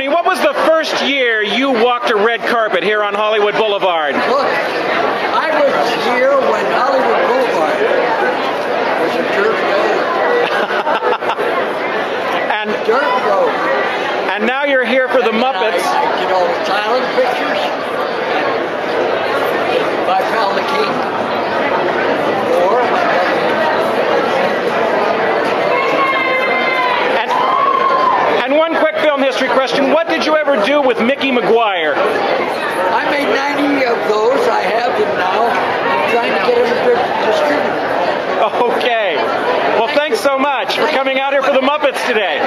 what was the first year you walked a red carpet here on Hollywood Boulevard? Look, I was here when Hollywood Boulevard was a dirt road. And Dirt road. and now you're here for the Muppets. I, I did all the silent pictures. My pal the King. Or my And, and one quick film history question. What did you ever do with Mickey McGuire? I made 90 of those. I have them now. I'm trying to get them to distribute. Okay. Well, thanks so much for coming out here for the Muppets today.